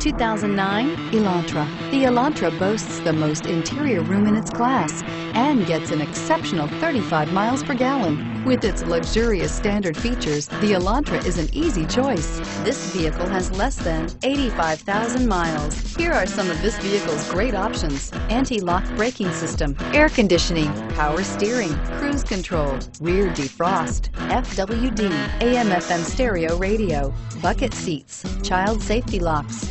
2009 Elantra. The Elantra boasts the most interior room in its class and gets an exceptional 35 miles per gallon. With its luxurious standard features, the Elantra is an easy choice. This vehicle has less than 85,000 miles. Here are some of this vehicle's great options. Anti-lock braking system, air conditioning, power steering, cruise control, rear defrost, FWD, AM FM stereo radio, bucket seats, child safety locks,